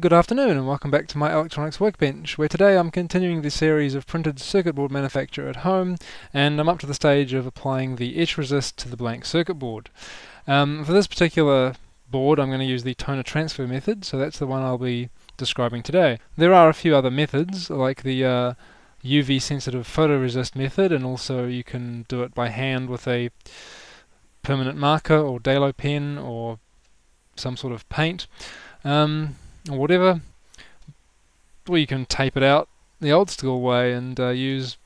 Good afternoon and welcome back to my electronics workbench where today I'm continuing the series of printed circuit board manufacture at home and I'm up to the stage of applying the etch resist to the blank circuit board. Um, for this particular board I'm going to use the toner transfer method so that's the one I'll be describing today. There are a few other methods like the uh, UV sensitive photoresist method and also you can do it by hand with a permanent marker or Dalo pen or some sort of paint. Um, or whatever. Or you can tape it out the old school way and uh, use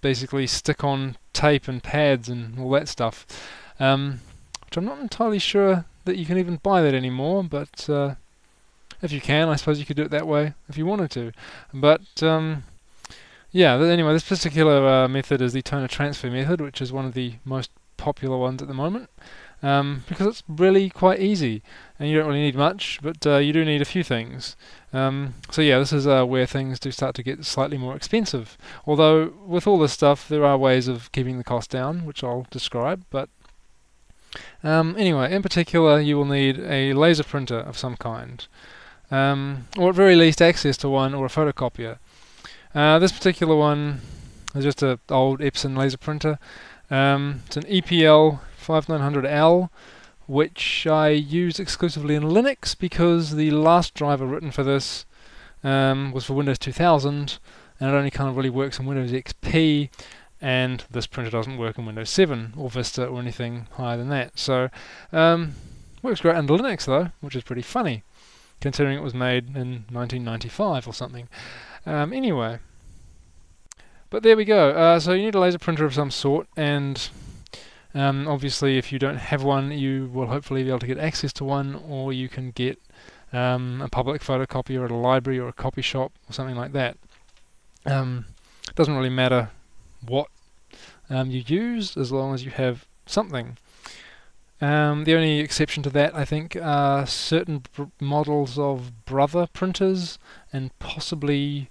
basically stick on tape and pads and all that stuff. Um, which I'm not entirely sure that you can even buy that anymore, but uh, if you can, I suppose you could do it that way if you wanted to. But um, yeah, anyway, this particular uh, method is the toner transfer method, which is one of the most popular ones at the moment um, because it's really quite easy and you don't really need much but uh, you do need a few things. Um, so yeah this is uh, where things do start to get slightly more expensive. Although with all this stuff there are ways of keeping the cost down which I'll describe but um, anyway in particular you will need a laser printer of some kind. Um, or at very least access to one or a photocopier. Uh, this particular one is just an old Epson laser printer. Um, it's an EPL 5900L which I use exclusively in Linux because the last driver written for this um, was for Windows 2000 and it only kind of really works on Windows XP and this printer doesn't work on Windows 7 or Vista or anything higher than that. So um, works great under Linux though, which is pretty funny considering it was made in 1995 or something. Um, anyway, but there we go. Uh, so you need a laser printer of some sort and um, obviously, if you don't have one, you will hopefully be able to get access to one, or you can get um, a public photocopier at a library or a copy shop or something like that. Um, it doesn't really matter what um, you use as long as you have something. Um, the only exception to that, I think, are certain models of Brother printers and possibly,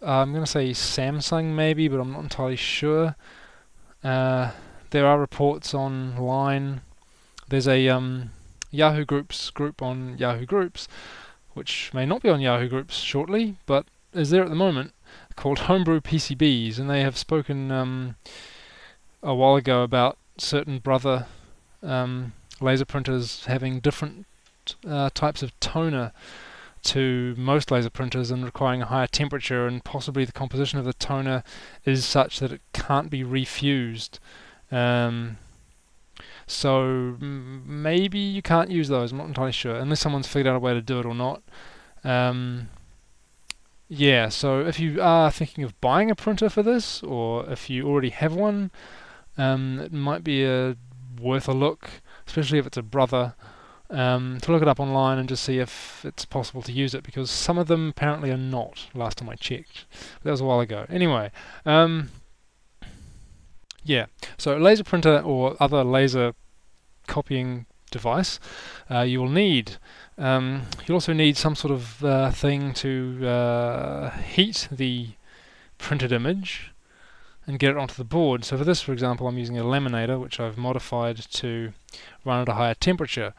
uh, I'm going to say Samsung maybe, but I'm not entirely sure. Uh, there are reports online. There's a um, Yahoo Groups group on Yahoo Groups, which may not be on Yahoo Groups shortly, but is there at the moment, called Homebrew PCBs, and they have spoken um, a while ago about certain brother um, laser printers having different uh, types of toner to most laser printers and requiring a higher temperature and possibly the composition of the toner is such that it can't be refused um, so maybe you can't use those. I'm not entirely sure, unless someone's figured out a way to do it or not. Um, yeah, so if you are thinking of buying a printer for this, or if you already have one, um, it might be a, worth a look, especially if it's a brother, um, to look it up online and just see if it's possible to use it, because some of them apparently are not, last time I checked. That was a while ago. Anyway, um, yeah, so laser printer or other laser copying device, uh, you will need. Um, you'll also need some sort of uh, thing to uh, heat the printed image and get it onto the board. So for this, for example, I'm using a laminator, which I've modified to run at a higher temperature.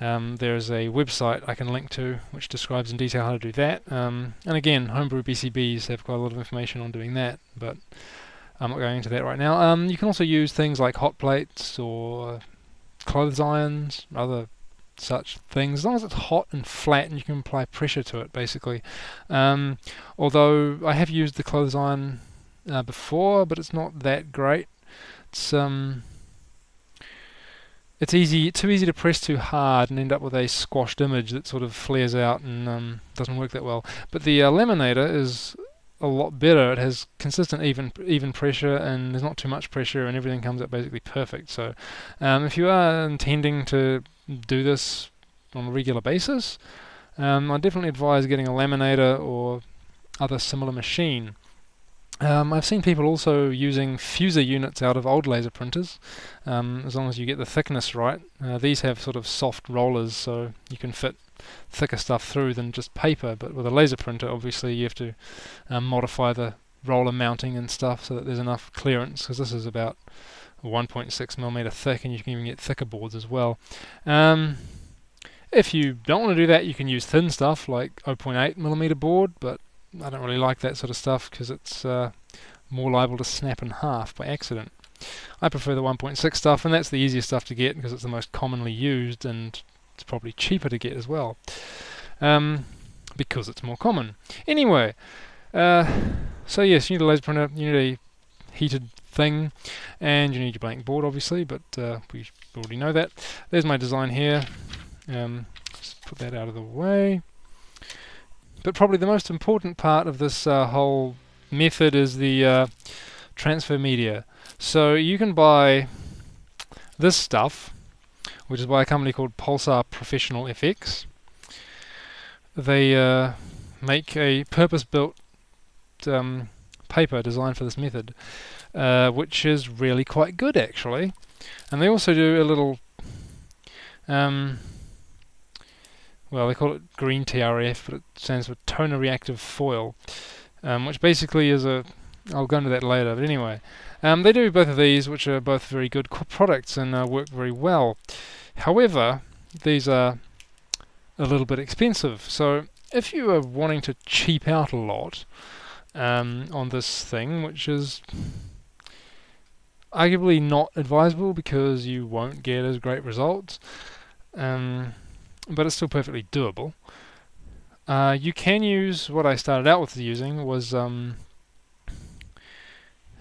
Um, there's a website I can link to which describes in detail how to do that. Um, and again, Homebrew PCBs have quite a lot of information on doing that, but I'm not going into that right now. Um, you can also use things like hot plates or clothes irons, other such things, as long as it's hot and flat and you can apply pressure to it, basically. Um, although I have used the clothes iron uh, before, but it's not that great. It's um, it's easy, too easy to press too hard and end up with a squashed image that sort of flares out and um, doesn't work that well. But the uh, laminator is a lot better. It has consistent even even pressure and there's not too much pressure and everything comes out basically perfect. So um, if you are intending to do this on a regular basis, um, I definitely advise getting a laminator or other similar machine. Um, I've seen people also using fuser units out of old laser printers, um, as long as you get the thickness right. Uh, these have sort of soft rollers, so you can fit thicker stuff through than just paper. But with a laser printer, obviously, you have to um, modify the roller mounting and stuff so that there's enough clearance, because this is about 1.6 millimeter thick, and you can even get thicker boards as well. Um, If you don't want to do that, you can use thin stuff like 0.8 millimeter board, but I don't really like that sort of stuff because it's uh, more liable to snap in half by accident. I prefer the 1.6 stuff, and that's the easiest stuff to get because it's the most commonly used and it's probably cheaper to get as well. Um, because it's more common. Anyway, uh, so yes, you need a laser printer, you need a heated thing, and you need your blank board obviously, but uh, we already know that. There's my design here. Um, just put that out of the way. But probably the most important part of this uh, whole method is the uh, transfer media. So you can buy this stuff, which is by a company called Pulsar Professional FX. They uh, make a purpose-built um, paper designed for this method, uh, which is really quite good actually. And they also do a little, um, well, they call it green TRF, but it stands for toner reactive foil, um, which basically is a. I'll go into that later, but anyway, um, they do both of these, which are both very good products and uh, work very well. However, these are a little bit expensive. So if you are wanting to cheap out a lot um, on this thing, which is arguably not advisable because you won't get as great results, um, but it's still perfectly doable. Uh, you can use what I started out with using was um,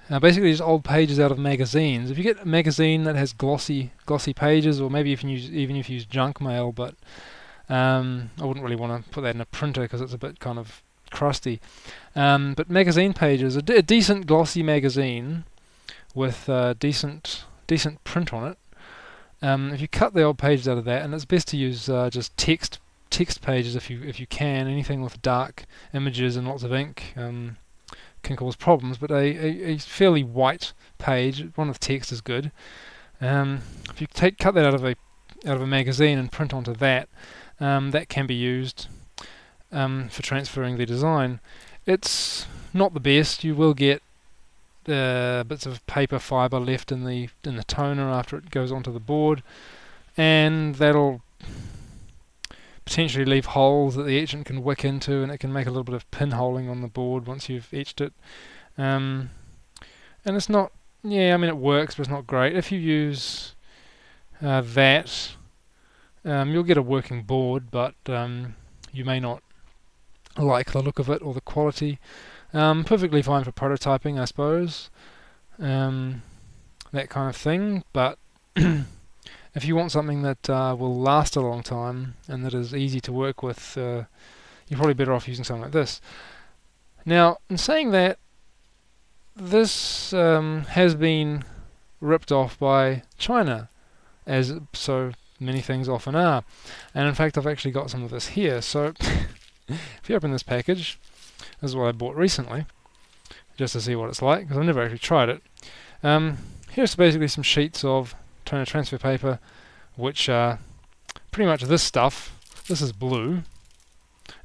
uh, basically just old pages out of magazines. If you get a magazine that has glossy glossy pages, or maybe if you use, even if you use junk mail, but um, I wouldn't really want to put that in a printer because it's a bit kind of crusty. Um, but magazine pages, a, decent glossy magazine with uh, decent decent print on it. Um, if you cut the old pages out of that, and it's best to use uh, just text text pages if you if you can. Anything with dark images and lots of ink um, can cause problems. But a, a, a, fairly white page, one with text, is good. Um, if you take cut that out of a out of a magazine and print onto that, um, that can be used um, for transferring the design. It's not the best. You will get uh, bits of paper fiber left in the in the toner after it goes onto the board, and that'll potentially leave holes that the etchant can wick into, and it can make a little bit of pinholing on the board once you've etched it. Um, and it's not, yeah, I mean it works, but it's not great. If you use uh, that um, you'll get a working board, but um, you may not like the look of it or the quality. Um, perfectly fine for prototyping, I suppose. Um, that kind of thing, but if you want something that uh, will last a long time and that is easy to work with, uh, you're probably better off using something like this. Now, in saying that, this um, has been ripped off by China, as so many things often are. And in fact, I've actually got some of this here. So if you open this package, this is what I bought recently, just to see what it's like, because I've never actually tried it. Um, here's basically some sheets of toner transfer paper, which are pretty much this stuff. This is blue,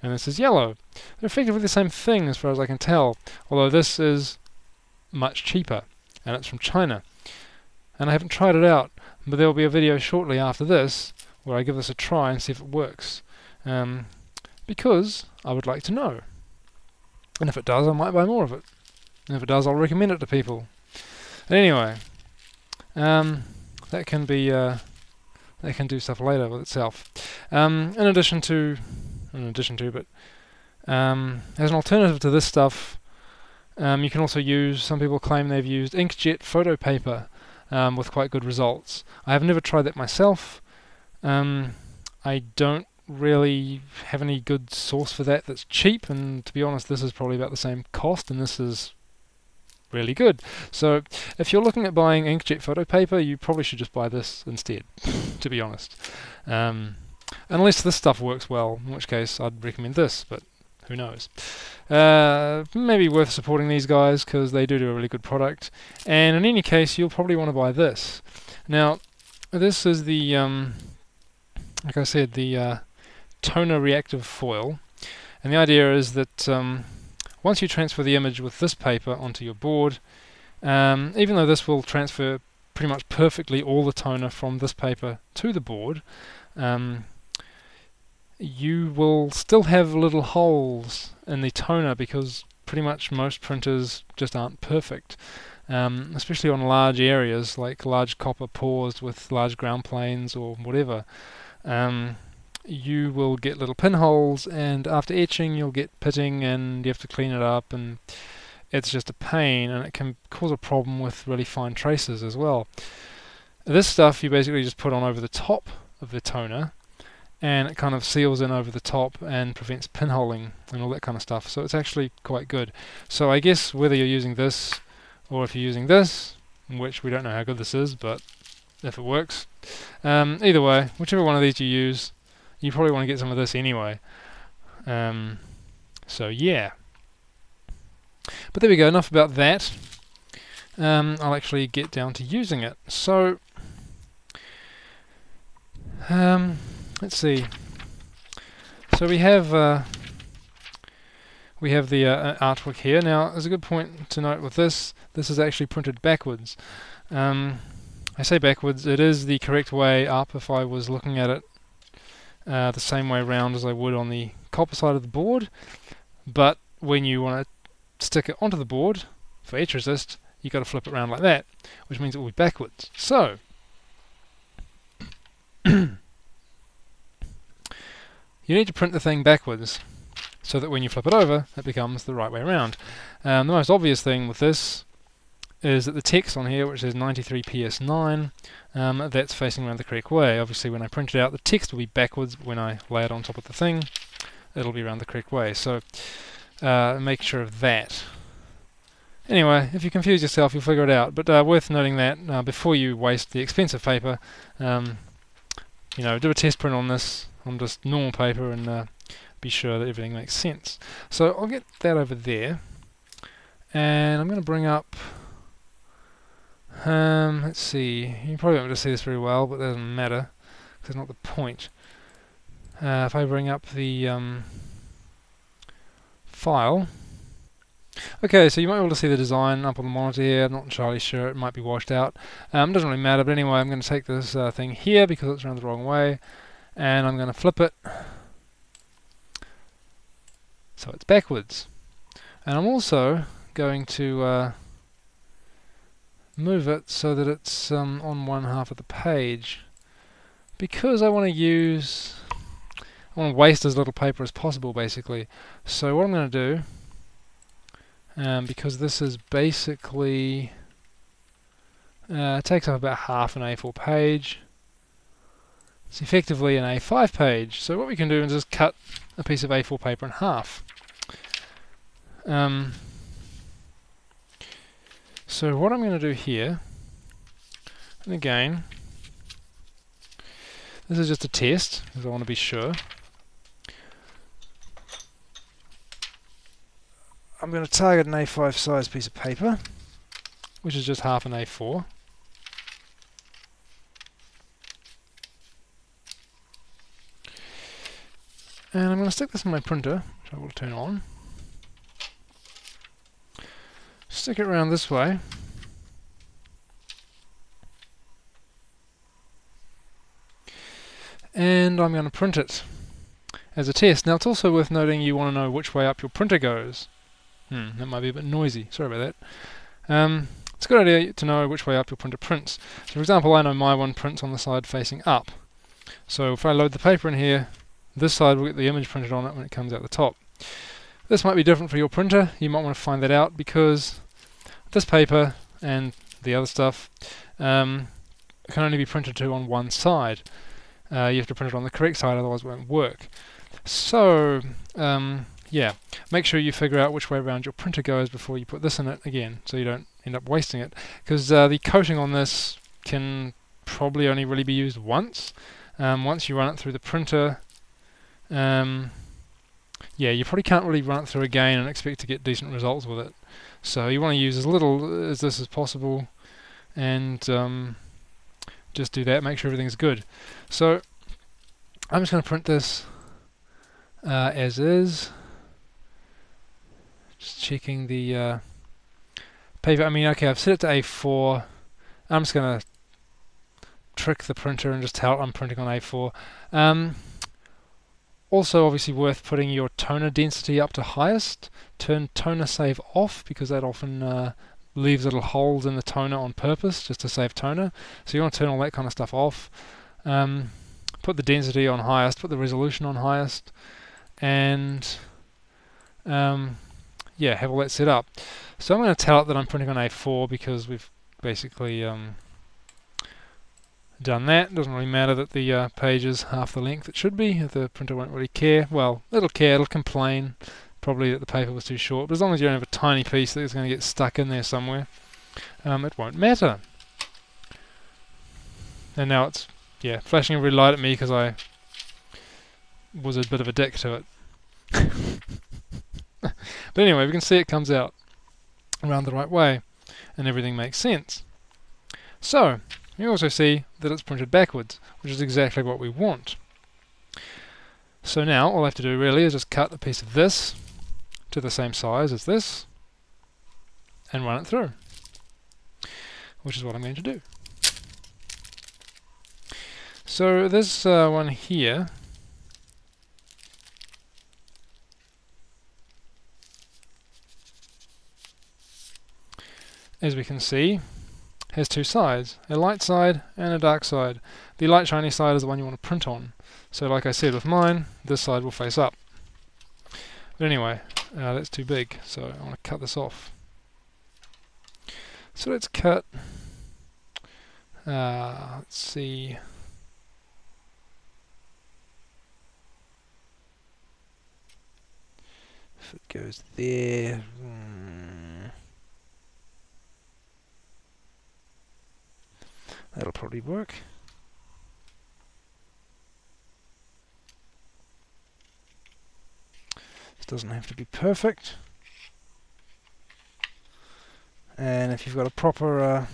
and this is yellow. They're effectively the same thing as far as I can tell, although this is much cheaper, and it's from China. And I haven't tried it out, but there will be a video shortly after this where I give this a try and see if it works. Um, because I would like to know. And if it does, I might buy more of it. And if it does, I'll recommend it to people. anyway, um, that can be uh, that can do stuff later with itself. Um, in addition to, in addition to, but um, as an alternative to this stuff, um, you can also use. Some people claim they've used inkjet photo paper um, with quite good results. I have never tried that myself. Um, I don't really have any good source for that that's cheap, and to be honest, this is probably about the same cost, and this is really good. So if you're looking at buying inkjet photo paper, you probably should just buy this instead, to be honest. Um, unless this stuff works well, in which case I'd recommend this, but who knows. Uh, maybe worth supporting these guys because they do do a really good product. And in any case, you'll probably want to buy this. Now, this is the, um, like I said, the uh, toner reactive foil. And the idea is that um, once you transfer the image with this paper onto your board, um, even though this will transfer pretty much perfectly all the toner from this paper to the board, um, you will still have little holes in the toner because pretty much most printers just aren't perfect. Um, especially on large areas like large copper pours with large ground planes or whatever. Um, you will get little pinholes and after etching you'll get pitting and you have to clean it up and it's just a pain and it can cause a problem with really fine traces as well. This stuff you basically just put on over the top of the toner and it kind of seals in over the top and prevents pinholing and all that kind of stuff so it's actually quite good. So I guess whether you're using this or if you're using this, which we don't know how good this is but if it works, um, either way, whichever one of these you use you probably want to get some of this anyway. Um, so yeah. But there we go, enough about that. Um, I'll actually get down to using it. So, um, let's see. So we have uh, we have the uh, artwork here. Now, there's a good point to note with this. This is actually printed backwards. Um, I say backwards. It is the correct way up if I was looking at it uh, the same way around as I would on the copper side of the board. But when you want to stick it onto the board for etch resist you've got to flip it around like that which means it will be backwards. So you need to print the thing backwards so that when you flip it over it becomes the right way around um, the most obvious thing with this is that the text on here, which says 93PS9, um, that's facing around the correct way. Obviously, when I print it out, the text will be backwards. When I lay it on top of the thing, it'll be around the correct way. So uh, make sure of that. Anyway, if you confuse yourself, you'll figure it out. But uh, worth noting that uh, before you waste the expensive paper, um, you know, do a test print on this on just normal paper and uh, be sure that everything makes sense. So I'll get that over there, and I'm going to bring up um, let's see. You probably won't be able to see this very well, but it doesn't matter because it's not the point. Uh, if I bring up the um, file. Okay, so you might be able to see the design up on the monitor here. I'm not entirely sure. It might be washed out. Um, doesn't really matter, but anyway, I'm going to take this uh, thing here because it's around the wrong way, and I'm going to flip it so it's backwards. And I'm also going to uh, move it so that it's um, on one half of the page. Because I want to use I want to waste as little paper as possible basically. So what I'm going to do um, because this is basically uh, takes up about half an A4 page. It's effectively an A5 page. So what we can do is just cut a piece of A4 paper in half. Um, so what I'm going to do here, and again, this is just a test, because I want to be sure. I'm going to target an A5 size piece of paper, which is just half an A4. And I'm going to stick this in my printer, which I will turn on. Stick it around this way. And I'm going to print it as a test. Now it's also worth noting you want to know which way up your printer goes. Hmm, that might be a bit noisy. Sorry about that. Um, it's a good idea to know which way up your printer prints. So for example, I know my one prints on the side facing up. So if I load the paper in here, this side will get the image printed on it when it comes out the top. This might be different for your printer. You might want to find that out because this paper and the other stuff um, can only be printed to on one side. Uh, you have to print it on the correct side, otherwise it won't work. So, um, yeah, make sure you figure out which way around your printer goes before you put this in it again, so you don't end up wasting it. Because uh, the coating on this can probably only really be used once. Um, once you run it through the printer, um, yeah, you probably can't really run it through again and expect to get decent results with it. So you want to use as little as this as possible and um, just do that, make sure everything's good. So I'm just going to print this uh, as is. Just checking the uh, paper. I mean, okay, I've set it to A4. I'm just going to trick the printer and just tell it I'm printing on A4. Um, also obviously worth putting your toner density up to highest. Turn toner save off because that often uh, leaves little holes in the toner on purpose just to save toner. So you want to turn all that kind of stuff off. Um, put the density on highest, put the resolution on highest, and um, yeah, have all that set up. So I'm going to tell it that I'm printing on A4 because we've basically um, done that. Doesn't really matter that the uh, page is half the length it should be. The printer won't really care. Well, it'll care, it'll complain probably that the paper was too short, but as long as you don't have a tiny piece that's going to get stuck in there somewhere, um, it won't matter. And now it's, yeah, flashing a red light at me because I was a bit of a dick to it. but anyway, we can see it comes out around the right way, and everything makes sense. So, you also see that it's printed backwards, which is exactly what we want. So now all I have to do really is just cut a piece of this to the same size as this and run it through, which is what I'm going to do. So this uh, one here as we can see has two sides, a light side and a dark side. The light shiny side is the one you want to print on. So like I said with mine, this side will face up. But anyway, uh, that's too big, so I want to cut this off. So let's cut, uh, let's see, if it goes there, mm. That'll probably work. This doesn't have to be perfect. And if you've got a proper uh,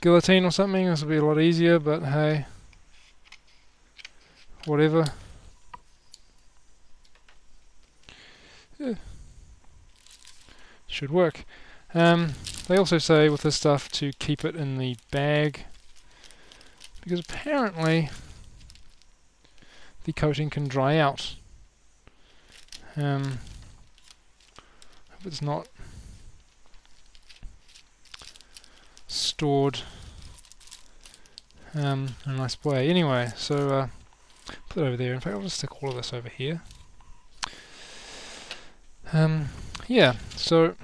guillotine or something, this will be a lot easier, but hey, whatever. Yeah. Should work. Um, they also say with this stuff to keep it in the bag because apparently the coating can dry out. Um, if it's not stored um, in a nice way. Anyway, so uh, put it over there. In fact, I'll just stick all of this over here. Um, yeah, so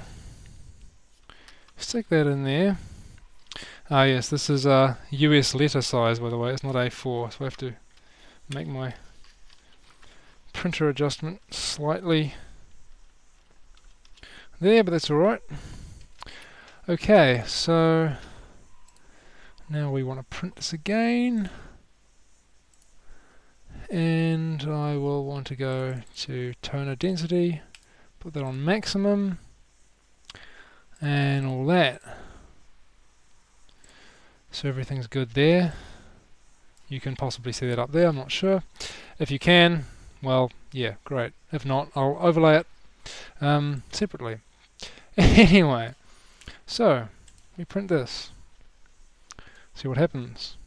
Stick that in there. Ah yes, this is a US letter size by the way, it's not A4, so I have to make my printer adjustment slightly there, but that's alright. Okay, so now we want to print this again and I will want to go to toner density, put that on maximum and all that. So everything's good there. You can possibly see that up there, I'm not sure. If you can, well, yeah, great. If not, I'll overlay it um, separately. anyway, so we print this. See what happens.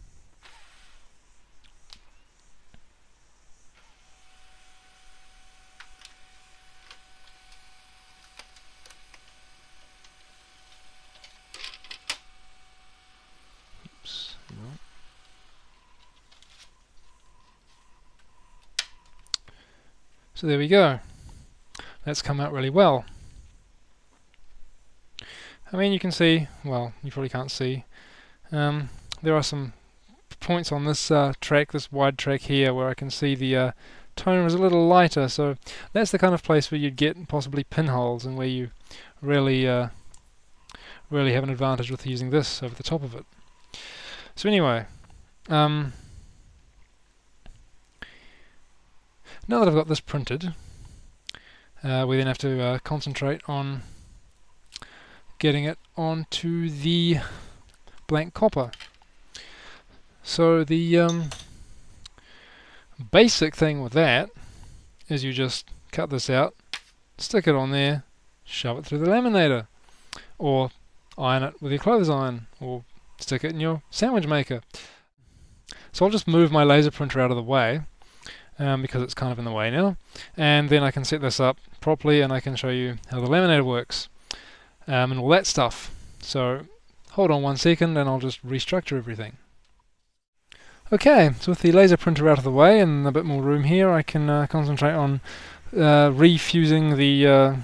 So there we go. That's come out really well. I mean, you can see, well, you probably can't see, um, there are some points on this uh, track, this wide track here, where I can see the uh, toner is a little lighter, so that's the kind of place where you'd get possibly pinholes and where you really, uh, really have an advantage with using this over the top of it. So anyway, um, Now that I've got this printed, uh, we then have to uh, concentrate on getting it onto the blank copper. So the um, basic thing with that is you just cut this out, stick it on there, shove it through the laminator, or iron it with your clothes iron, or stick it in your sandwich maker. So I'll just move my laser printer out of the way um, because it's kind of in the way now. And then I can set this up properly and I can show you how the laminator works um, and all that stuff. So hold on one second and I'll just restructure everything. Okay, so with the laser printer out of the way and a bit more room here, I can uh, concentrate on uh, refusing the uh,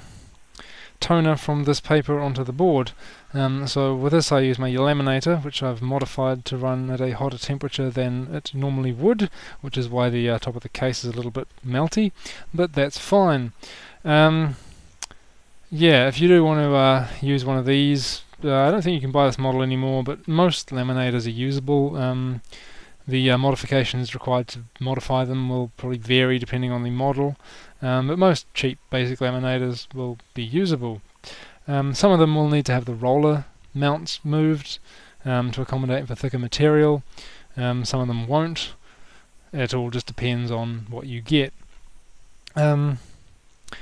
toner from this paper onto the board. Um, so with this I use my laminator, which I've modified to run at a hotter temperature than it normally would, which is why the uh, top of the case is a little bit melty, but that's fine. Um, yeah, if you do want to uh, use one of these, uh, I don't think you can buy this model anymore, but most laminators are usable. Um, the uh, modifications required to modify them will probably vary depending on the model, um, but most cheap basic laminators will be usable. Um, some of them will need to have the roller mounts moved um, to accommodate for thicker material. Um, some of them won't. It all just depends on what you get. Um,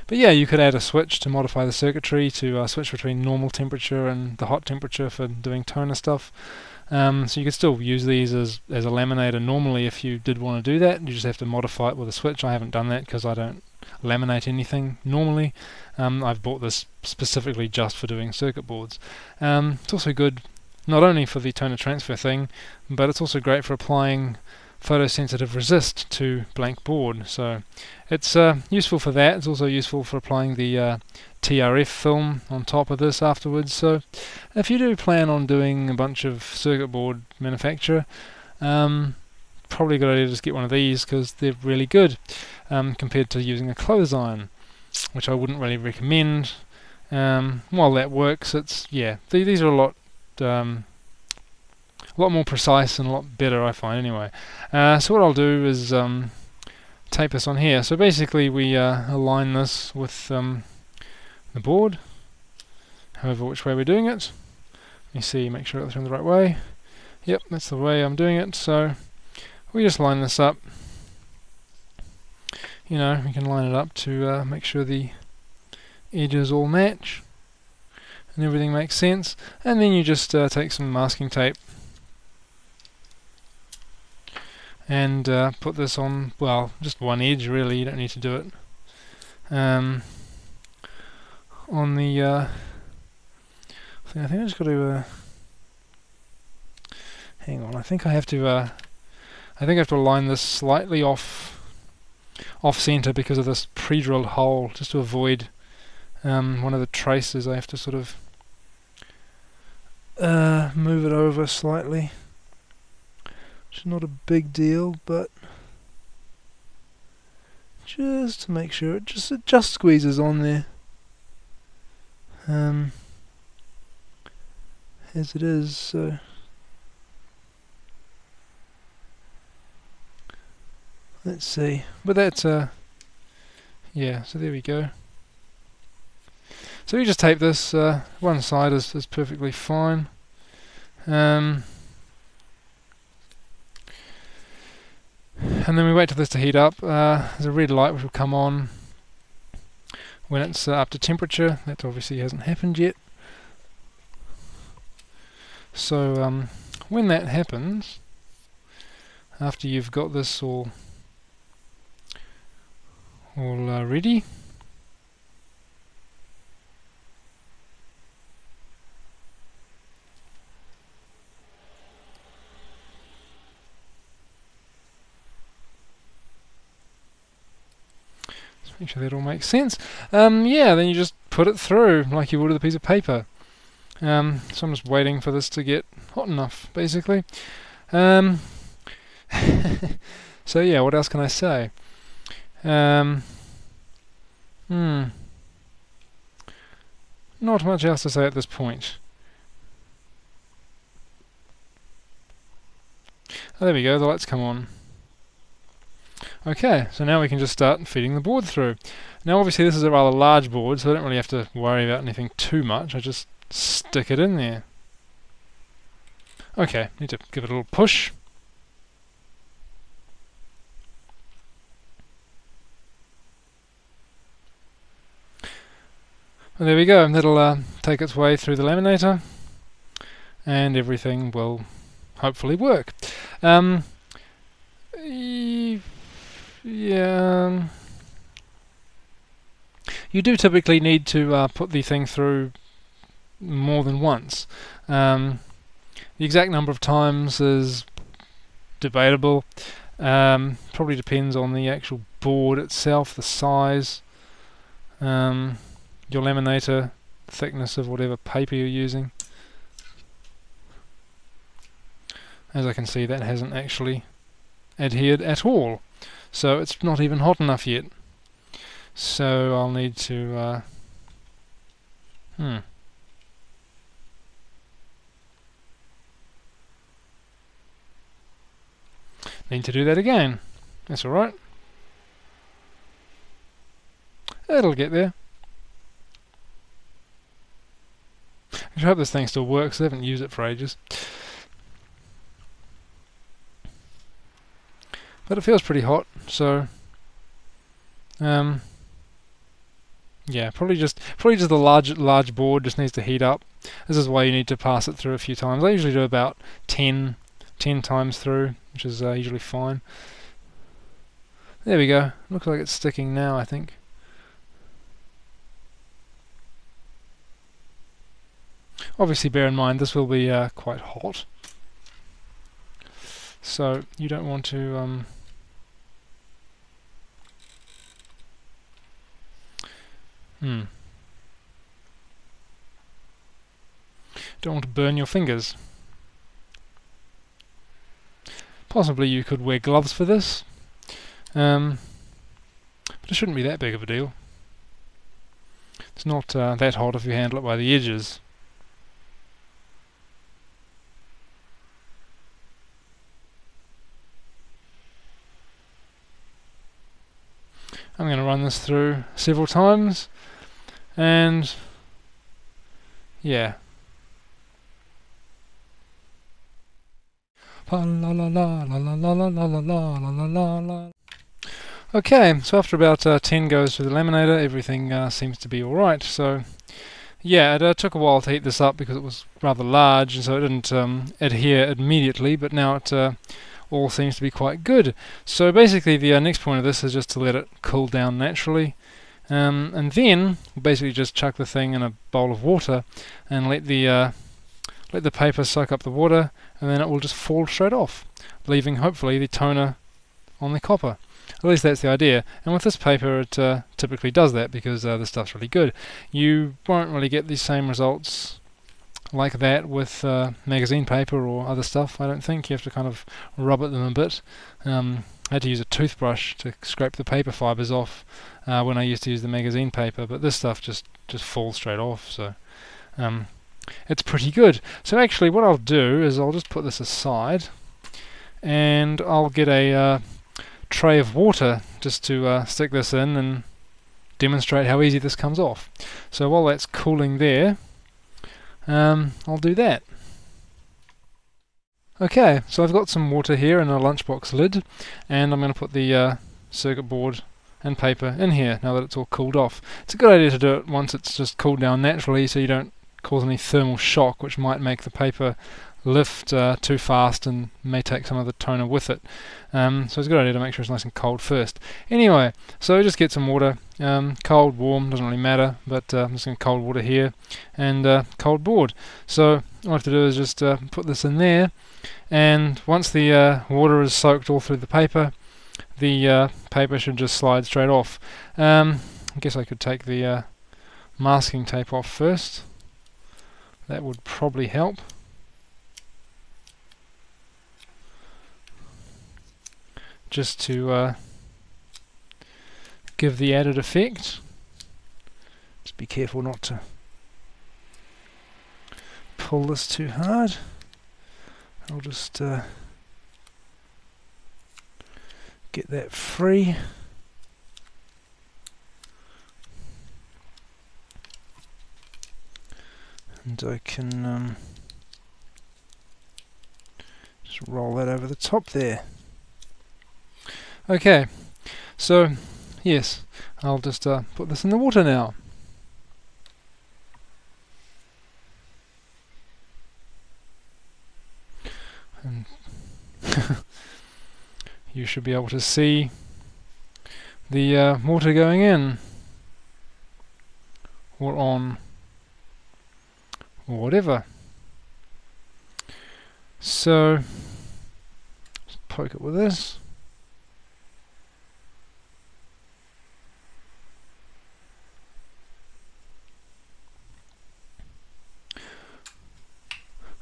but yeah, you could add a switch to modify the circuitry to uh, switch between normal temperature and the hot temperature for doing toner stuff. Um, so you could still use these as, as a laminator normally if you did want to do that. You just have to modify it with a switch. I haven't done that because I don't laminate anything normally. Um, I've bought this specifically just for doing circuit boards. Um, it's also good not only for the toner transfer thing, but it's also great for applying photosensitive resist to blank board. So it's uh, useful for that. It's also useful for applying the uh, TRF film on top of this afterwards. So if you do plan on doing a bunch of circuit board manufacture, um, probably a good idea to just get one of these because they're really good um, compared to using a clothes iron, which I wouldn't really recommend. Um, while that works, it's yeah, th these are a lot um, a lot more precise and a lot better I find anyway. Uh, so what I'll do is um, tape this on here. So basically we uh, align this with um, the board, however which way we're doing it. Let me see, make sure it's in the right way. Yep, that's the way I'm doing it. So we just line this up. You know, we can line it up to uh, make sure the edges all match and everything makes sense. And then you just uh, take some masking tape and uh, put this on, well, just one edge really, you don't need to do it. Um, on the, uh, I think I just got to, uh, hang on, I think I have to, uh, I think I have to align this slightly off, off center because of this pre-drilled hole, just to avoid um, one of the traces. I have to sort of uh, move it over slightly. Which is not a big deal, but just to make sure it just it just squeezes on there. Um, as it is, so let's see. But that's uh yeah, so there we go. So we just tape this, uh, one side is, is perfectly fine. Um, and then we wait for this to heat up. Uh, there's a red light which will come on when it's uh, up to temperature. That obviously hasn't happened yet. So um, when that happens, after you've got this all all uh, ready, Make sure that all makes sense. Um, yeah, then you just put it through like you would with a piece of paper. Um, so I'm just waiting for this to get hot enough, basically. Um, so yeah, what else can I say? Um, hmm. Not much else to say at this point. Oh, there we go, the lights come on. Okay, so now we can just start feeding the board through. Now obviously this is a rather large board, so I don't really have to worry about anything too much. I just stick it in there. Okay, need to give it a little push. And there we go, that'll uh, take its way through the laminator and everything will hopefully work. Um, yeah, um, you do typically need to uh, put the thing through more than once. Um, the exact number of times is debatable. Um, probably depends on the actual board itself, the size, um, your laminator, thickness of whatever paper you're using. As I can see, that hasn't actually adhered at all. So it's not even hot enough yet. So I'll need to... Uh, hmm. Need to do that again. That's alright. It'll get there. I hope this thing still works. I haven't used it for ages. But it feels pretty hot, so um, yeah, probably just probably just the large large board just needs to heat up. This is why you need to pass it through a few times. I usually do about 10, 10 times through, which is uh, usually fine. There we go. Looks like it's sticking now, I think. Obviously bear in mind this will be uh, quite hot. So you don't want to um, Hmm. Don't want to burn your fingers. Possibly you could wear gloves for this. Um, but it shouldn't be that big of a deal. It's not uh, that hot if you handle it by the edges. I'm going to run this through several times and yeah. Okay, so after about uh, 10 goes through the laminator, everything uh, seems to be alright. So, yeah, it uh, took a while to heat this up because it was rather large, and so it didn't um, adhere immediately, but now it uh, all seems to be quite good. So basically the uh, next point of this is just to let it cool down naturally. Um, and then basically just chuck the thing in a bowl of water and let the uh, let the paper soak up the water and then it will just fall straight off leaving hopefully the toner on the copper at least that's the idea and with this paper it uh, typically does that because uh, the stuff's really good you won't really get the same results like that with uh, magazine paper or other stuff I don't think you have to kind of rub at them a bit um, I had to use a toothbrush to scrape the paper fibers off uh, when I used to use the magazine paper, but this stuff just just falls straight off. So um, it's pretty good. So actually, what I'll do is I'll just put this aside, and I'll get a uh, tray of water just to uh, stick this in and demonstrate how easy this comes off. So while that's cooling there, um, I'll do that. Okay, so I've got some water here in a lunchbox lid, and I'm going to put the uh, circuit board and paper in here now that it's all cooled off. It's a good idea to do it once it's just cooled down naturally so you don't cause any thermal shock which might make the paper lift uh, too fast and may take some of the toner with it. Um, so it's a good idea to make sure it's nice and cold first. Anyway, so just get some water, um, cold, warm, doesn't really matter, but uh, I'm just going to cold water here and uh, cold board. So all I have to do is just uh, put this in there and once the uh, water is soaked all through the paper the uh, paper should just slide straight off. Um, I guess I could take the masking tape off first. That would probably help. Just to uh, give the added effect. Just be careful not to pull this too hard. I'll just uh, get that free. And I can um, just roll that over the top there. Okay, so yes, I'll just uh, put this in the water now. And you should be able to see the uh, water going in or on or whatever. So poke it with this.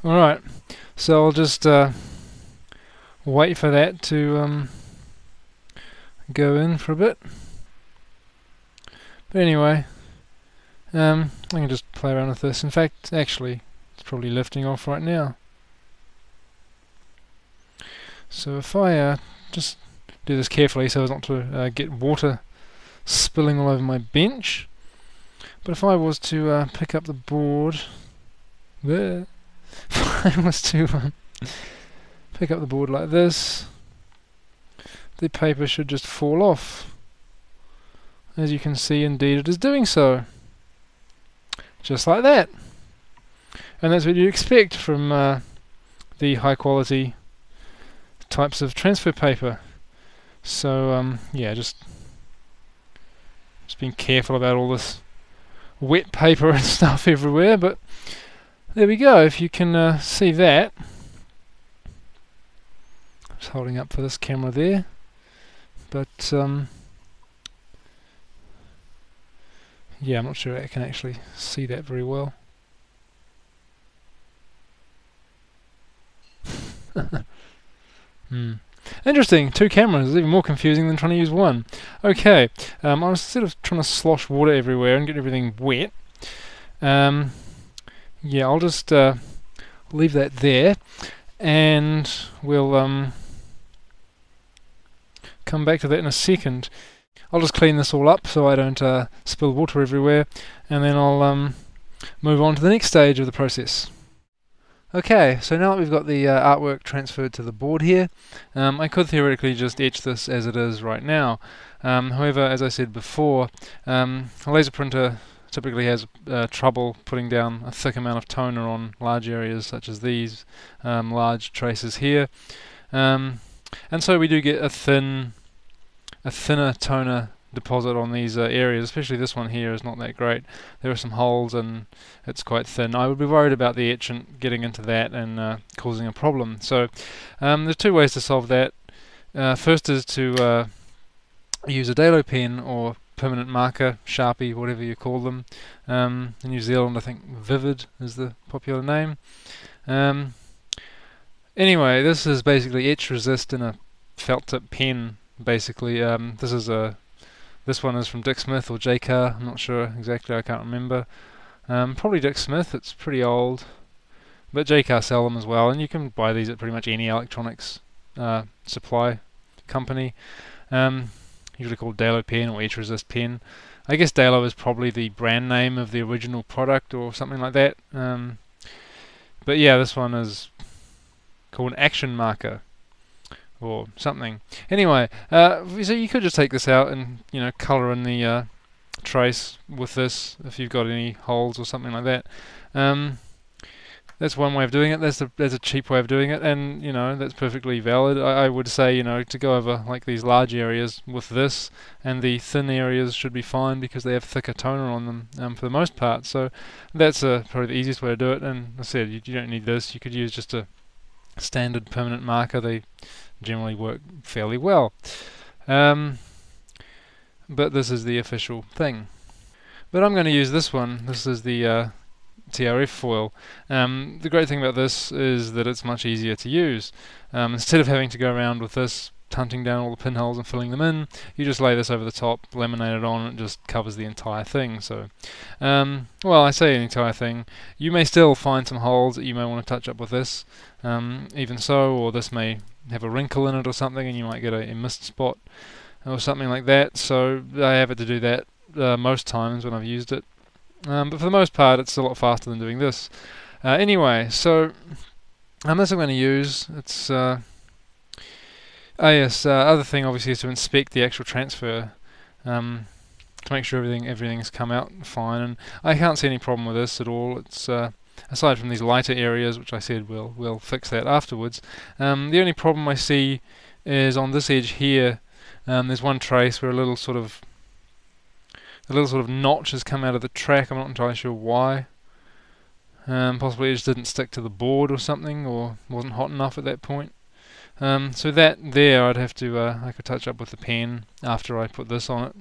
Alright, so I'll just uh, wait for that to um, go in for a bit. But anyway, um, I can just play around with this. In fact, actually, it's probably lifting off right now. So if I uh, just do this carefully so as not to uh, get water spilling all over my bench. But if I was to uh, pick up the board there, I was to um, pick up the board like this, the paper should just fall off. As you can see, indeed it is doing so. Just like that. And that's what you expect from uh, the high quality types of transfer paper. So um, yeah, just just being careful about all this wet paper and stuff everywhere. But there we go. If you can uh, see that, I'm just holding up for this camera there. But um, yeah, I'm not sure I can actually see that very well. hmm. Interesting, two cameras is even more confusing than trying to use one. Okay, um, I was sort of trying to slosh water everywhere and get everything wet. Um, yeah, I'll just uh, leave that there and we'll um, come back to that in a second. I'll just clean this all up so I don't uh, spill water everywhere and then I'll um, move on to the next stage of the process. Okay, so now that we've got the uh, artwork transferred to the board here, um, I could theoretically just etch this as it is right now. Um, however, as I said before, um, a laser printer typically has uh, trouble putting down a thick amount of toner on large areas such as these um, large traces here. Um, and so we do get a thin, a thinner toner deposit on these uh, areas, especially this one here is not that great. There are some holes and it's quite thin. I would be worried about the etchant getting into that and uh, causing a problem. So um, there's two ways to solve that. Uh, first is to uh, use a Dalo pen or permanent marker, Sharpie, whatever you call them. Um, in New Zealand I think Vivid is the popular name. Um, anyway, this is basically etch resist in a felt tip pen basically. Um, this is a this one is from Dick Smith or Jaycar, I'm not sure exactly, I can't remember. Um, probably Dick Smith, it's pretty old. But Jaycar sell them as well, and you can buy these at pretty much any electronics uh, supply company. Um, usually called Dalo pen or Etch Resist pen. I guess Dalo is probably the brand name of the original product or something like that. Um, but yeah, this one is called Action Marker or something. Anyway, uh, so you could just take this out and you know color in the uh, trace with this if you've got any holes or something like that. Um, that's one way of doing it. That's a that's a cheap way of doing it, and you know that's perfectly valid. I, I would say you know to go over like these large areas with this, and the thin areas should be fine because they have thicker toner on them um, for the most part. So that's probably the easiest way to do it. And I said you, you don't need this. You could use just a standard permanent marker. They generally work fairly well. Um, but this is the official thing. But I'm going to use this one. This is the uh, TRF foil. Um, the great thing about this is that it's much easier to use. Um, instead of having to go around with this hunting down all the pinholes and filling them in, you just lay this over the top, laminate it on, and it just covers the entire thing. So, um, well, I say the entire thing. You may still find some holes that you may want to touch up with this, um, even so, or this may have a wrinkle in it or something, and you might get a, a mist spot or something like that. So I have it to do that uh, most times when I've used it. Um, but for the most part, it's a lot faster than doing this. Uh, anyway, so um, this I'm going to use. It's uh, oh yes. Uh, other thing obviously is to inspect the actual transfer um, to make sure everything everything's come out fine. And I can't see any problem with this at all. It's uh, aside from these lighter areas, which I said we'll we'll fix that afterwards. Um, the only problem I see is on this edge here. Um, there's one trace where a little sort of a little sort of notch has come out of the track. I'm not entirely sure why. Um, possibly it just didn't stick to the board or something, or wasn't hot enough at that point. Um, so that there, I'd have to uh, I could touch up with the pen after I put this on it.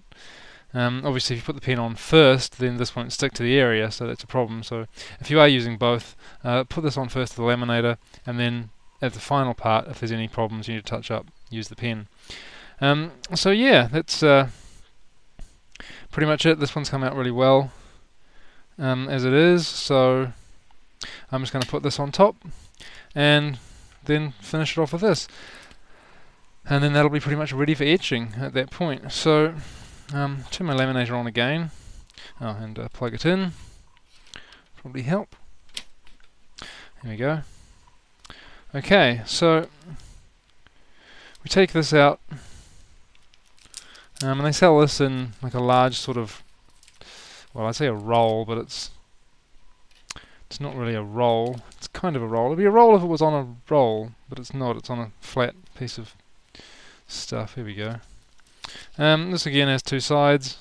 Um, obviously, if you put the pen on first, then this won't stick to the area, so that's a problem. So if you are using both, uh, put this on first to the laminator, and then at the final part, if there's any problems you need to touch up, use the pen. Um, so yeah, that's uh, pretty much it. This one's come out really well um, as it is, so I'm just going to put this on top and then finish it off with this. And then that'll be pretty much ready for etching at that point. So um, turn my laminator on again oh, and uh, plug it in. Probably help. There we go. Okay, so we take this out, um, and they sell this in like a large sort of, well, I'd say a roll, but it's it's not really a roll. It's kind of a roll. It'd be a roll if it was on a roll, but it's not. It's on a flat piece of stuff. Here we go. Um, this again has two sides.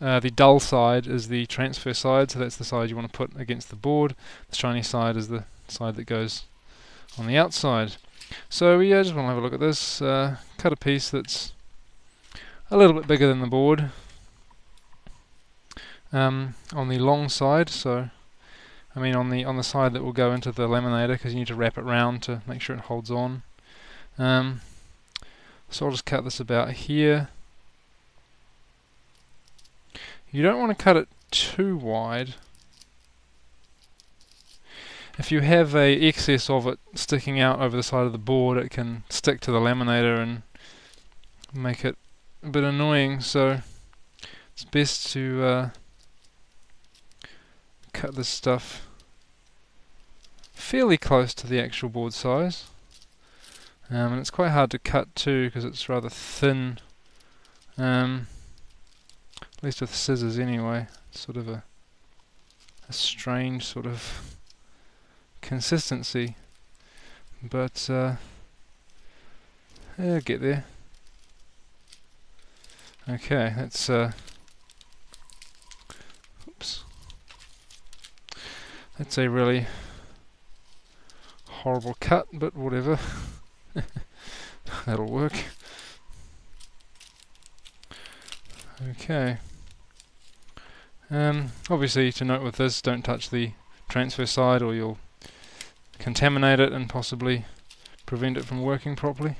Uh, the dull side is the transfer side, so that's the side you want to put against the board. The shiny side is the side that goes on the outside. So yeah, just want to have a look at this. Uh, cut a piece that's a little bit bigger than the board um, on the long side. So I mean on the on the side that will go into the laminator because you need to wrap it round to make sure it holds on. Um, so I'll just cut this about here. You don't want to cut it too wide. If you have a excess of it sticking out over the side of the board, it can stick to the laminator and make it a bit annoying. So it's best to uh, cut this stuff fairly close to the actual board size. Um, and it's quite hard to cut too because it's rather thin. Um, at least with scissors anyway. It's sort of a, a strange sort of consistency. But uh, yeah, get there. Okay, that's uh, oops. That's a really horrible cut, but whatever. That'll work. Okay. Um, obviously, to note with this, don't touch the transfer side or you'll contaminate it and possibly prevent it from working properly.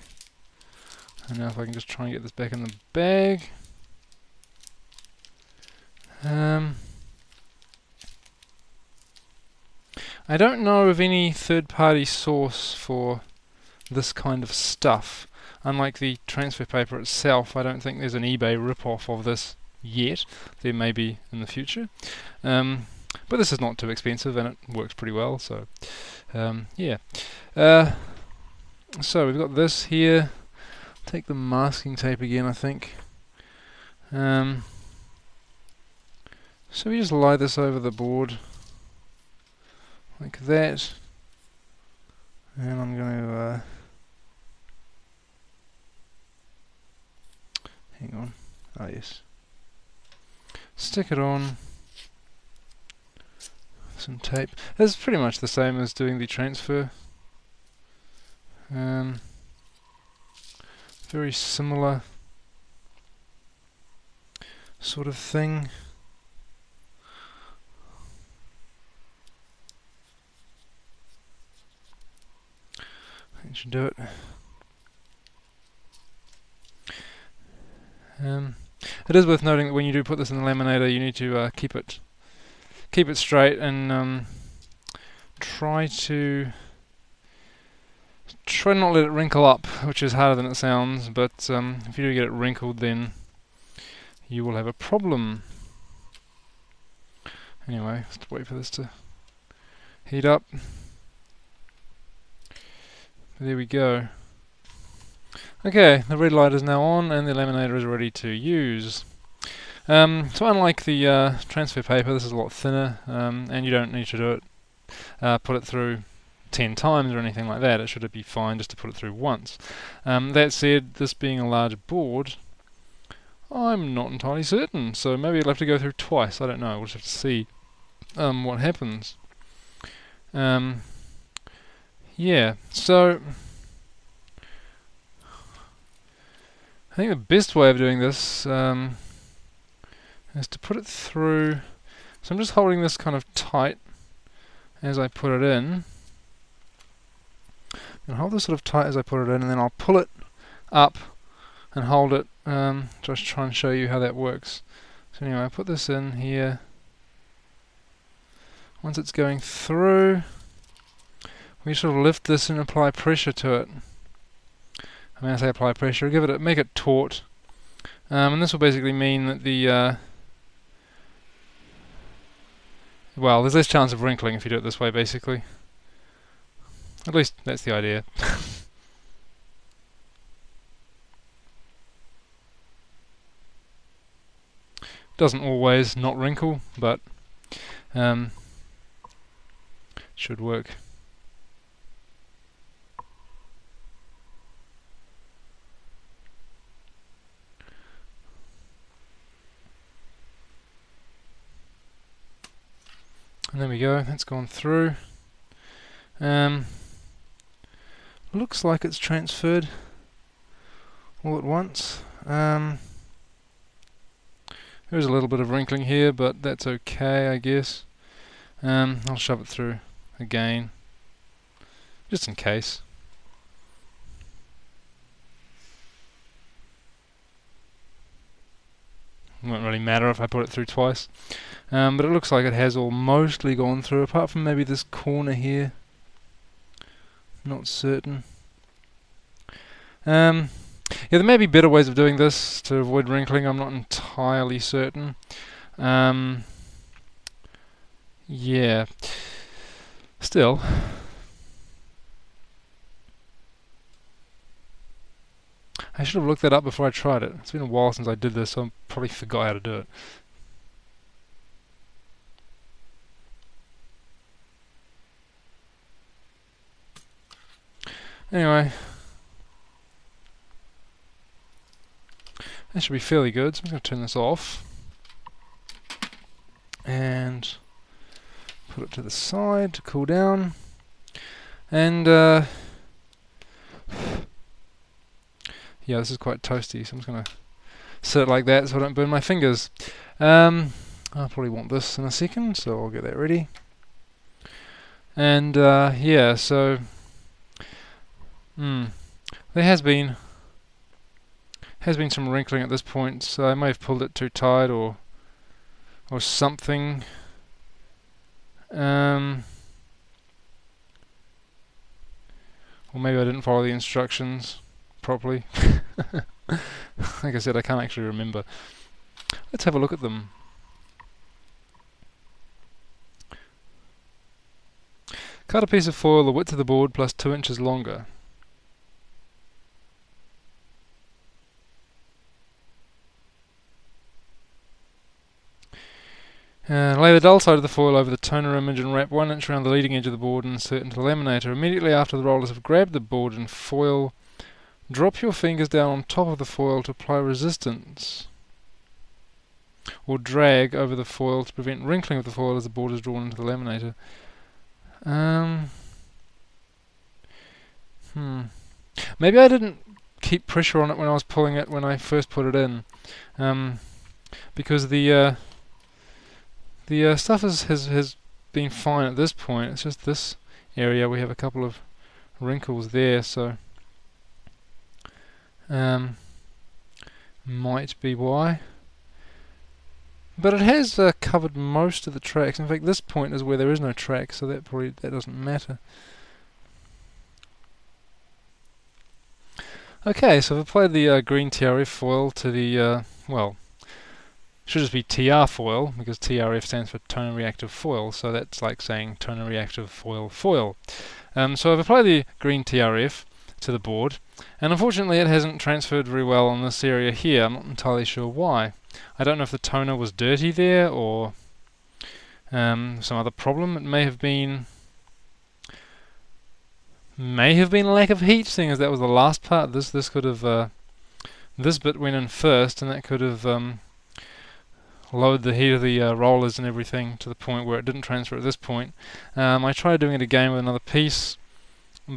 And now if I can just try and get this back in the bag. Um, I don't know of any third-party source for this kind of stuff. Unlike the transfer paper itself, I don't think there's an eBay rip-off of this yet. There may be in the future. Um, but this is not too expensive and it works pretty well, so um, yeah. Uh, so we've got this here. Take the masking tape again, I think. Um, so we just lie this over the board like that. And I'm going to uh, hang on. Ah, yes. Stick it on. Some tape. It's pretty much the same as doing the transfer. Um, very similar sort of thing. That should do it. Um, it is worth noting that when you do put this in the laminator, you need to uh, keep it keep it straight and um, try to try not let it wrinkle up, which is harder than it sounds. But um, if you do get it wrinkled, then you will have a problem. Anyway, let's wait for this to heat up. There we go. Okay, the red light is now on and the laminator is ready to use. Um, so unlike the uh, transfer paper, this is a lot thinner um, and you don't need to do it, uh, put it through 10 times or anything like that. It should be fine just to put it through once. Um, that said, this being a large board, I'm not entirely certain, so maybe I'll have to go through twice. I don't know. We'll just have to see um, what happens. Um, yeah, so I think the best way of doing this um, is to put it through. So I'm just holding this kind of tight as I put it in. And hold this sort of tight as I put it in, and then I'll pull it up and hold it. Um, just try and show you how that works. So anyway, I put this in here. Once it's going through, we sort of lift this and apply pressure to it. I mean, I say apply pressure, give it, a, make it taut, um, and this will basically mean that the uh, well, there's less chance of wrinkling if you do it this way, basically. At least that's the idea. Doesn't always not wrinkle, but um, should work. And there we go, that's gone through. Um, looks like it's transferred all at once. Um, there's a little bit of wrinkling here, but that's okay, I guess. Um, I'll shove it through again, just in case. Won't really matter if I put it through twice. Um, but it looks like it has all mostly gone through, apart from maybe this corner here. Not certain. Um, yeah, there may be better ways of doing this to avoid wrinkling. I'm not entirely certain. Um, yeah. Still, I should have looked that up before I tried it. It's been a while since I did this, so I probably forgot how to do it. Anyway, that should be fairly good, so I'm going to turn this off and put it to the side to cool down and uh, yeah, this is quite toasty, so I'm just going to set it like that so I don't burn my fingers. Um, I'll probably want this in a second, so I'll get that ready. And uh, yeah, so hmm, there has been has been some wrinkling at this point, so I may have pulled it too tight or or something. Um, or maybe I didn't follow the instructions properly. like I said, I can't actually remember. Let's have a look at them. Cut a piece of foil the width of the board plus 2 inches longer. Uh, lay the dull side of the foil over the toner image and wrap 1 inch around the leading edge of the board and insert into the laminator. Immediately after the rollers have grabbed the board and foil Drop your fingers down on top of the foil to apply resistance or drag over the foil to prevent wrinkling of the foil as the board is drawn into the laminator. Um, hmm. Maybe I didn't keep pressure on it when I was pulling it when I first put it in, um, because the uh, the uh, stuff has, has has been fine at this point. It's just this area we have a couple of wrinkles there, so. Um, might be why. But it has uh, covered most of the tracks. In fact, this point is where there is no track, so that probably that doesn't matter. Okay, so I've applied the uh, green TRF foil to the, uh, well, should just be TR foil, because TRF stands for toner reactive foil, so that's like saying toner reactive foil foil. Um, so I've applied the green TRF, to the board. And unfortunately it hasn't transferred very well on this area here. I'm not entirely sure why. I don't know if the toner was dirty there or um, some other problem. It may have been may have been lack of heat, seeing as that was the last part. This this could have uh, this bit went in first, and that could have um, lowered the heat of the uh, rollers and everything to the point where it didn't transfer at this point. Um, I tried doing it again with another piece,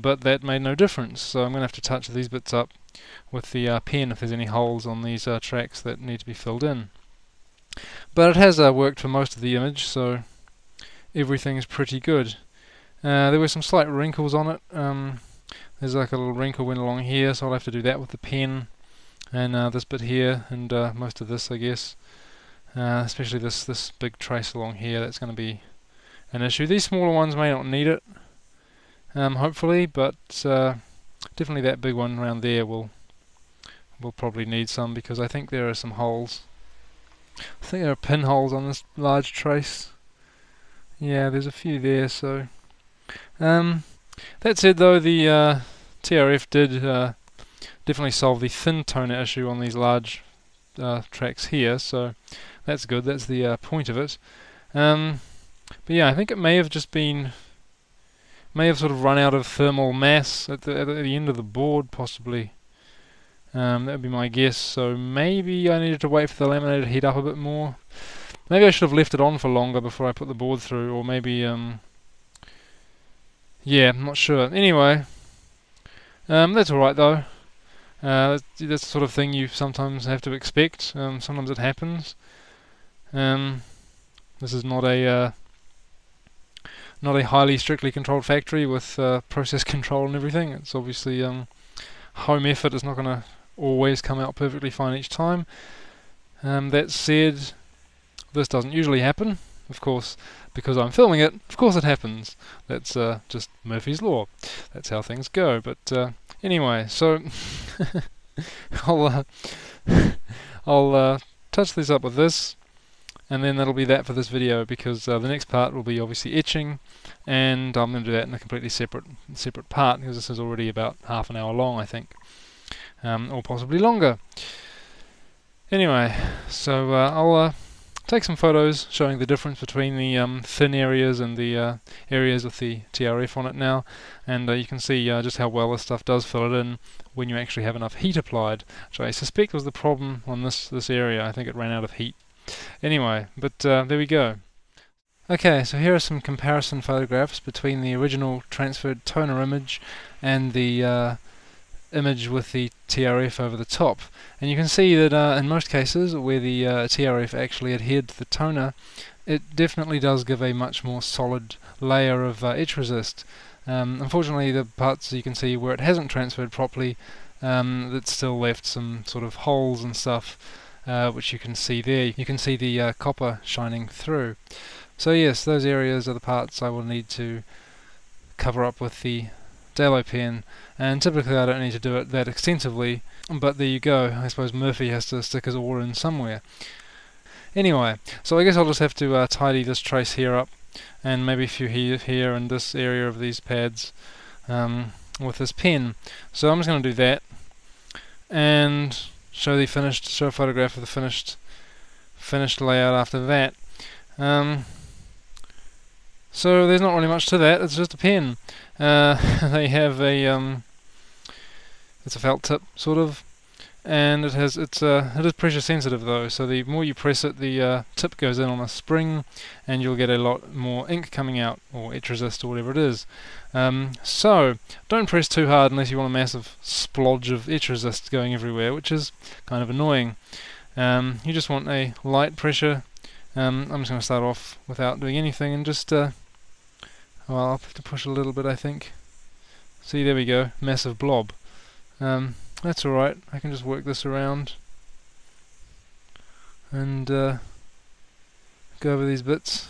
but that made no difference. So I'm going to have to touch these bits up with the uh, pen if there's any holes on these uh, tracks that need to be filled in. But it has uh, worked for most of the image, so everything's pretty good. Uh, there were some slight wrinkles on it. Um, there's like a little wrinkle went along here, so I'll have to do that with the pen. And uh, this bit here, and most of this, I guess. Especially this this big trace along here, that's going to be an issue. These smaller ones may not need it, um, hopefully, but uh, definitely that big one around there will will probably need some because I think there are some holes. I think there are pinholes on this large trace. Yeah, there's a few there, so... Um, that said though, the uh, TRF did uh, definitely solve the thin toner issue on these large uh, tracks here, so that's good, that's the uh, point of it. Um, but yeah, I think it may have just been may have sort of run out of thermal mass at the, at the end of the board, possibly. Um, that would be my guess. So maybe I needed to wait for the laminator to heat up a bit more. Maybe I should have left it on for longer before I put the board through, or maybe, um, yeah, I'm not sure. Anyway, um, that's alright though. Uh, that's, the sort of thing you sometimes have to expect. Um, sometimes it happens. Um, this is not a uh, not a highly strictly controlled factory with uh, process control and everything. It's obviously um, home effort. It's not going to always come out perfectly fine each time. Um, that said, this doesn't usually happen. Of course, because I'm filming it, of course it happens. That's uh, just Murphy's Law. That's how things go. But uh, anyway, so I'll uh, I'll uh, touch this up with this and then that'll be that for this video because uh, the next part will be obviously etching and I'm going to do that in a completely separate separate part because this is already about half an hour long I think. Um, or possibly longer. Anyway so uh, I'll uh, take some photos showing the difference between the um, thin areas and the uh, areas with the TRF on it now. And uh, you can see uh, just how well this stuff does fill it in when you actually have enough heat applied which I suspect was the problem on this this area. I think it ran out of heat Anyway, but uh, there we go. Okay, so here are some comparison photographs between the original transferred toner image and the uh, image with the TRF over the top. And you can see that uh, in most cases where the uh, TRF actually adhered to the toner, it definitely does give a much more solid layer of uh, etch resist. Um, unfortunately, the parts you can see where it hasn't transferred properly, um, still left some sort of holes and stuff uh, which you can see there. You can see the uh, copper shining through. So yes, those areas are the parts I will need to cover up with the Dalo pen, and typically I don't need to do it that extensively, but there you go. I suppose Murphy has to stick his oar in somewhere. Anyway, so I guess I'll just have to uh, tidy this trace here up, and maybe a few here, here and this area of these pads um, with this pen. So I'm just going to do that, and show the finished, show a photograph of the finished, finished layout after that. Um, so there's not really much to that. It's just a pen. Uh, they have a um, it's a felt tip sort of, and it has it's uh, it is pressure sensitive though. So the more you press it, the uh, tip goes in on a spring, and you'll get a lot more ink coming out or etch resist or whatever it is. Um, so don't press too hard unless you want a massive splodge of etch resist going everywhere, which is kind of annoying. Um, you just want a light pressure. Um, I'm just going to start off without doing anything and just, uh, well, I'll have to push a little bit, I think. See, there we go, massive blob. Um, that's alright, I can just work this around and uh, go over these bits.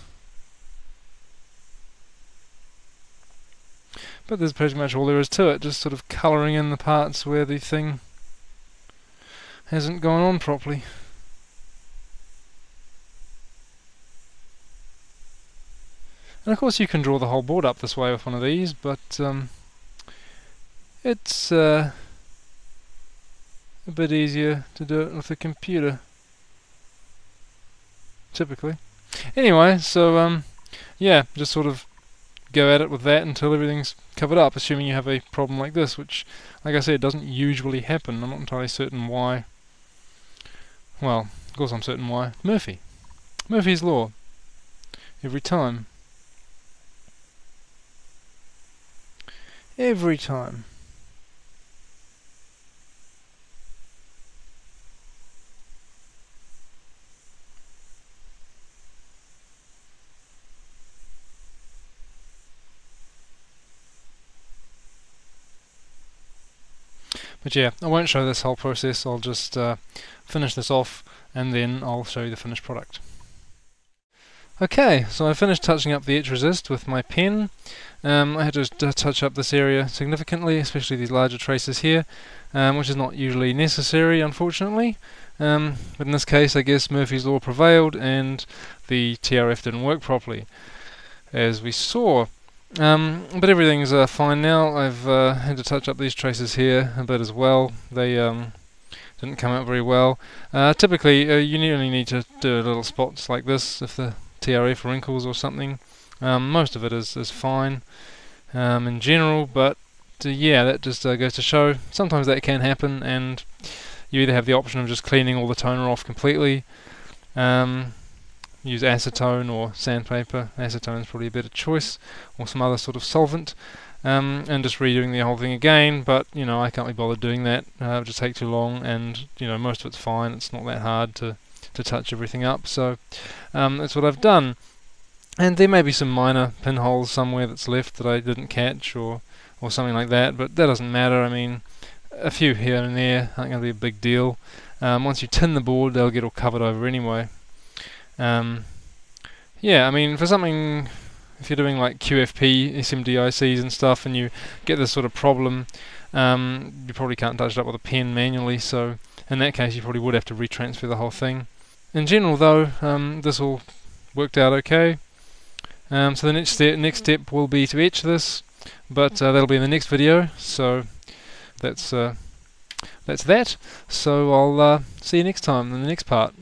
But there's pretty much all there is to it, just sort of colouring in the parts where the thing hasn't gone on properly. And of course you can draw the whole board up this way with one of these, but um, it's uh, a bit easier to do it with a computer, typically. Anyway, so um, yeah, just sort of go at it with that until everything's covered up, assuming you have a problem like this, which, like I said, doesn't usually happen. I'm not entirely certain why. Well, of course I'm certain why. Murphy. Murphy's Law. Every time. Every time. But yeah, I won't show this whole process, I'll just uh, finish this off and then I'll show you the finished product. Okay, so I finished touching up the etch resist with my pen. Um, I had to touch up this area significantly, especially these larger traces here, um, which is not usually necessary, unfortunately. Um, but in this case, I guess Murphy's Law prevailed and the TRF didn't work properly, as we saw. Um, but everything's uh, fine now. I've uh, had to touch up these traces here a bit as well. They um, didn't come out very well. Uh, typically, uh, you only need to do little spots like this if the TRF wrinkles or something. Um, most of it is, is fine um, in general, but uh, yeah, that just uh, goes to show sometimes that can happen, and you either have the option of just cleaning all the toner off completely. Um, use acetone or sandpaper. Acetone is probably a better choice, or some other sort of solvent, um, and just redoing the whole thing again. But you know, I can't be bothered doing that. Uh, it would just take too long, and you know, most of it's fine. It's not that hard to to touch everything up. So um, that's what I've done. And there may be some minor pinholes somewhere that's left that I didn't catch, or or something like that. But that doesn't matter. I mean, a few here and there aren't going to be a big deal. Um, once you tin the board, they'll get all covered over anyway. Um, yeah, I mean, for something, if you're doing like QFP, SMDICs and stuff, and you get this sort of problem, um, you probably can't touch it up with a pen manually, so in that case you probably would have to retransfer the whole thing. In general though, um, this all worked out okay. Um, so the next step, next step will be to etch this, but uh, that'll be in the next video, so that's, uh, that's that. So I'll uh, see you next time in the next part.